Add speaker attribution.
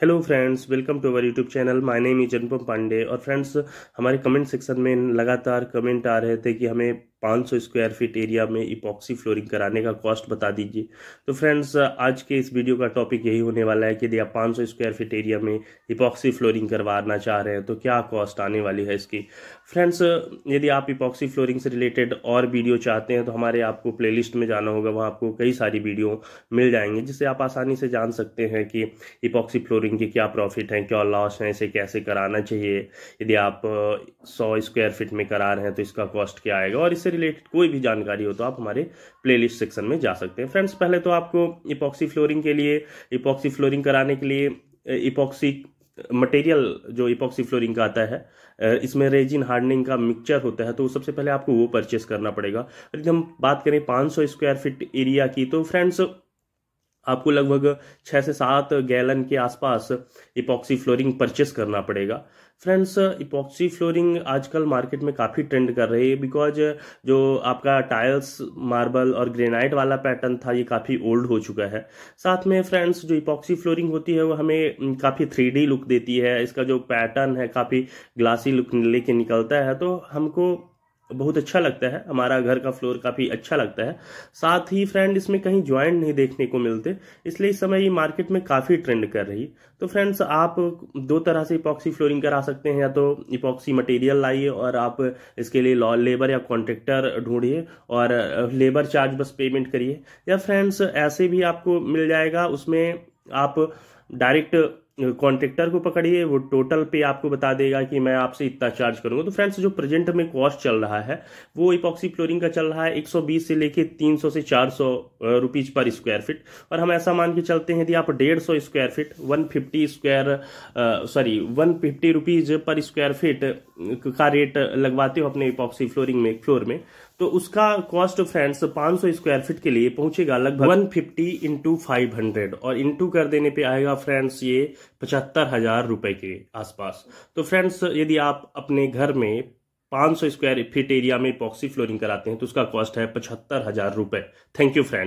Speaker 1: Hello friends welcome to our YouTube channel my name is Anupam Pandey और friends हमारे comment section में लगातार comment आ रहे थे कि हमें 500 स्क्वायर फीट एरिया में इपॉक्सी फ्लोरिंग कराने का कॉस्ट बता दीजिए। तो फ्रेंड्स आज के इस वीडियो का टॉपिक यही होने वाला है कि यदि आप 500 स्क्वायर फीट एरिया में इपॉक्सी फ्लोरिंग करवाना चाह रहे हैं तो क्या कॉस्ट आने वाली है इसकी? फ्रेंड्स यदि आप इपॉक्सी फ्लोरिंग से रिलेटेड और वीडियो चाहते हैं तो हमारे आपको प्ले में जाना होगा। वहाँ आपको कई सारी वीडियो मिल जाएँगे, जिससे आप आसानी से जान सकते हैं कि इपॉक्सी फ्लोरिंग के क्या प्रॉफिट हैं, क्या लॉस हैं, इसे कैसे कराना चाहिए। यदि आप सौ स्क्वायर फीट में करा रहे हैं तो इसका कॉस्ट क्या आएगा? और इससे से रिलेटेड कोई भी जानकारी हो तो आप हमारे प्लेलिस्ट सेक्शन में जा सकते हैं। फ्रेंड्स पहले तो आपको इपॉक्सी फ्लोरिंग के लिए इपॉक्सी फ्लोरिंग कराने के लिए इपॉक्सी मटेरियल जो इपॉक्सी फ्लोरिंग का आता है इसमें रेजिन हार्डनिंग का मिक्सचर होता है तो सबसे पहले आपको वो परचेस करना पड़ेगा। यदि हम बात करें 500 स्क्वायर फीट एरिया की तो फ्रेंड्स आपको लगभग छः से सात गैलन के आसपास इपॉक्सी फ्लोरिंग परचेस करना पड़ेगा। फ्रेंड्स इपॉक्सी फ्लोरिंग आजकल मार्केट में काफ़ी ट्रेंड कर रही है बिकॉज़ जो आपका टाइल्स मार्बल और ग्रेनाइट वाला पैटर्न था, ये काफ़ी ओल्ड हो चुका है। साथ में फ्रेंड्स जो इपॉक्सी फ्लोरिंग होती है, वो हमें काफ़ी थ्री लुक देती है। इसका जो पैटर्न है, काफ़ी ग्लासी लुक लेके निकलता है। तो हमको बहुत अच्छा लगता है। हमारा घर का फ्लोर काफ़ी अच्छा लगता है। साथ ही फ्रेंड इसमें कहीं ज्वाइंट नहीं देखने को मिलते, इसलिए इस समय ये मार्केट में काफ़ी ट्रेंड कर रही। तो फ्रेंड्स आप दो तरह से इपॉक्सी फ्लोरिंग करा सकते हैं। या तो इपॉक्सी मटेरियल लाइए और आप इसके लिए लॉ लेबर या कॉन्ट्रेक्टर ढूंढिए और लेबर चार्ज बस पेमेंट करिए। या फ्रेंड्स ऐसे भी आपको मिल जाएगा, उसमें आप डायरेक्ट कॉन्ट्रेक्टर को पकड़िए, वो टोटल पे आपको बता देगा कि मैं आपसे इतना चार्ज करूँगा। तो फ्रेंड्स जो प्रेजेंट में कॉस्ट चल रहा है, वो इपॉक्सी फ्लोरिंग का चल रहा है 120 से लेके 300 से 400 सौ रुपीज़ पर स्क्वायर फीट और हम ऐसा मान के चलते हैं यदि आप 150 square feet 150 square sorry 150 rupees पर स्क्वायर फीट का रेट लगवाते हो अपने इपॉक्सी फ्लोरिंग में फ्लोर में। तो उसका कॉस्ट फ्रेंड्स 500 स्क्वायर फीट के लिए पहुंचेगा लगभग 150 फिफ्टी इंटू फाइव और इंटू कर देने पे आएगा फ्रेंड्स ये पचहत्तर हज़ार रुपए के आसपास। तो फ्रेंड्स यदि आप अपने घर में 500 स्क्वायर फीट एरिया में पॉक्सी फ्लोरिंग कराते हैं तो उसका कॉस्ट है पचहत्तर हज़ार रुपए। Thank you friends